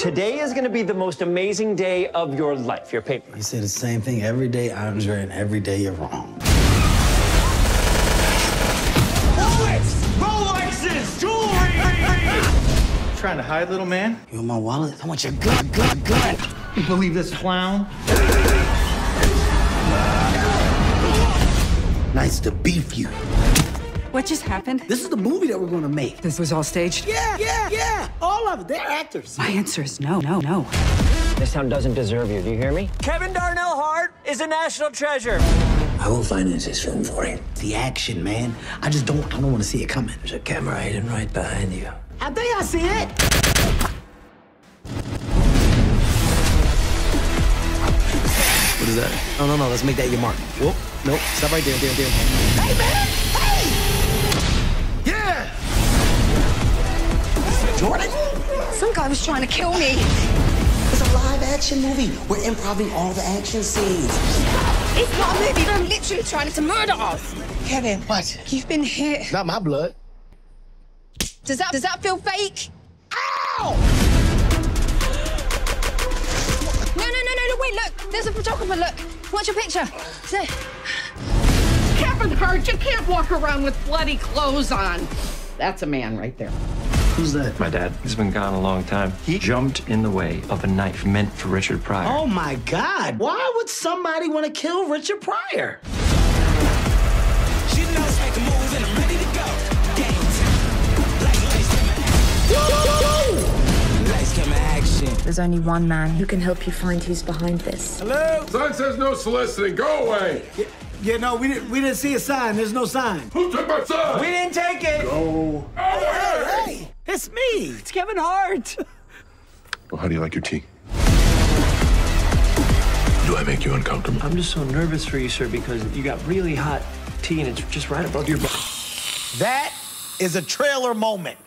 Today is going to be the most amazing day of your life. Your paper. You say the same thing every day, Andre, and every day you're wrong. Rolexes, jewelry. Trying to hide, little man? You want my wallet? I want your gun, gun, gun. You believe this clown? Nice to beef you. What just happened? This is the movie that we're gonna make. This was all staged? Yeah, yeah, yeah. All of it. They're actors. My answer is no, no, no. This town doesn't deserve you. Do you hear me? Kevin Darnell Hart is a national treasure. I will finance this film for you. The action, man. I just don't. I don't want to see it coming. There's a camera hidden right behind you. I think I see it. What is that? No, no, no. Let's make that your mark. Whoop. Nope. Stop right there. There, there. Hey, man. Some guy was trying to kill me. It's a live action movie. We're improvising all the action scenes. It's not a movie. They're literally trying to murder us. Kevin. What? You've been hit. Not my blood. Does that does that feel fake? Ow! No, no, no, no, no. Wait, look. There's a photographer. Look. Watch your picture? There. Kevin Hart, you can't walk around with bloody clothes on. That's a man right there. Who's that? My dad. He's been gone a long time. He jumped in the way of a knife meant for Richard Pryor. Oh my God! Why would somebody want to kill Richard Pryor? She knows make a move and I'm ready to go. Game time. Like lights, lights, camera, action. There's only one man who can help you find who's behind this. Hello? Sign says no soliciting. Go away. Yeah, no, we didn't. We didn't see a sign. There's no sign. Who took my son? We didn't take it. Go away. Hey, it's me. It's Kevin Hart. Well, how do you like your tea? Do I make you uncomfortable? I'm just so nervous for you, sir, because you got really hot tea and it's just right above your. butt. That is a trailer moment.